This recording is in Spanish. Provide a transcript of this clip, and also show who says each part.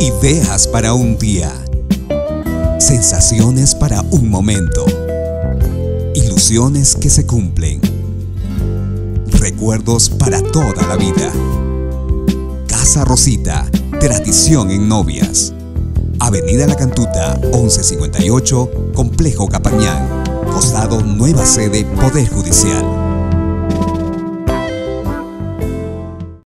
Speaker 1: Ideas para un día. Sensaciones para un momento. Ilusiones que se cumplen. Recuerdos para toda la vida. Casa Rosita, tradición en novias. Avenida La Cantuta, 1158, Complejo Capañán. Costado Nueva Sede, Poder Judicial.